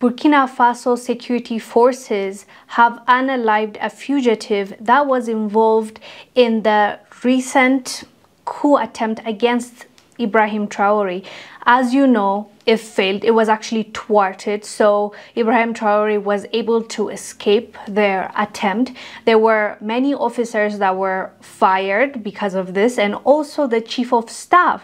Burkina Faso security forces have unalived a fugitive that was involved in the recent coup attempt against Ibrahim Traore. As you know, it failed. It was actually thwarted. So Ibrahim Traore was able to escape their attempt. There were many officers that were fired because of this, and also the chief of staff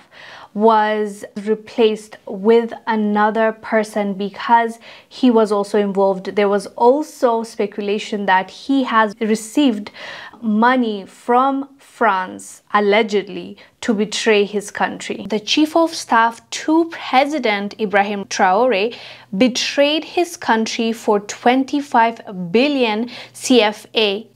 was replaced with another person because he was also involved. There was also speculation that he has received money from France allegedly to betray his country. The chief of staff to President Ibrahim Traore betrayed his country for 25 billion CFA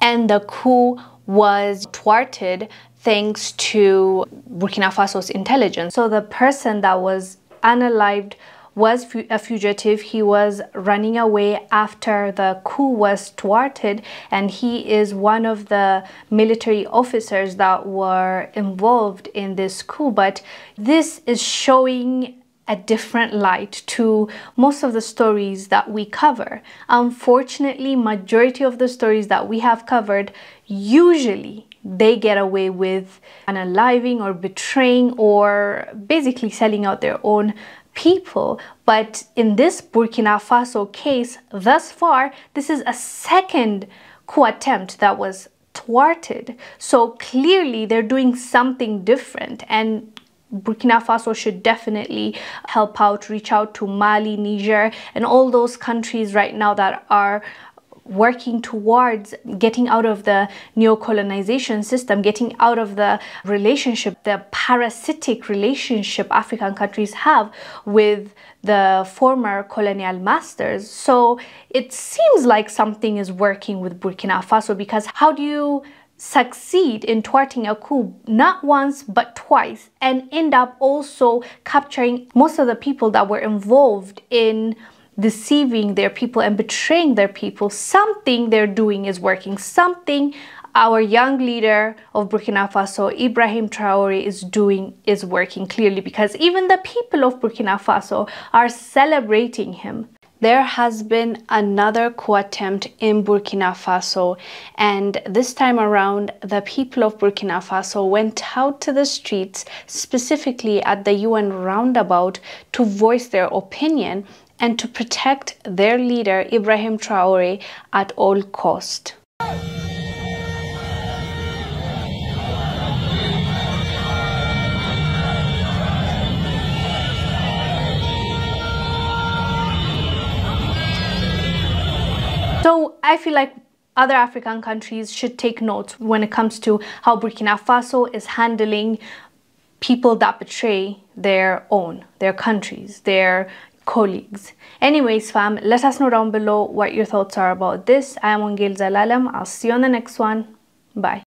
and the coup was thwarted thanks to Burkina Faso's intelligence. So the person that was unalived was a fugitive. He was running away after the coup was thwarted, and he is one of the military officers that were involved in this coup. But this is showing a different light to most of the stories that we cover. Unfortunately, majority of the stories that we have covered usually they get away with unaliving or betraying or basically selling out their own people. But in this Burkina Faso case, thus far, this is a second coup attempt that was thwarted. So clearly they're doing something different and Burkina Faso should definitely help out, reach out to Mali, Niger, and all those countries right now that are working towards getting out of the neo-colonization system, getting out of the relationship, the parasitic relationship African countries have with the former colonial masters. So it seems like something is working with Burkina Faso because how do you succeed in thwarting a coup not once but twice and end up also capturing most of the people that were involved in deceiving their people and betraying their people, something they're doing is working. Something our young leader of Burkina Faso, Ibrahim Traore, is doing is working clearly because even the people of Burkina Faso are celebrating him. There has been another coup attempt in Burkina Faso, and this time around, the people of Burkina Faso went out to the streets, specifically at the UN roundabout, to voice their opinion and to protect their leader Ibrahim Traore at all cost. So I feel like other African countries should take notes when it comes to how Burkina Faso is handling people that betray their own, their countries, their colleagues. Anyways, fam, let us know down below what your thoughts are about this. I am Wongel Zelalem. I'll see you on the next one. Bye.